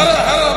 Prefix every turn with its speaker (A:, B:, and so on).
A: ಹರ ಹರ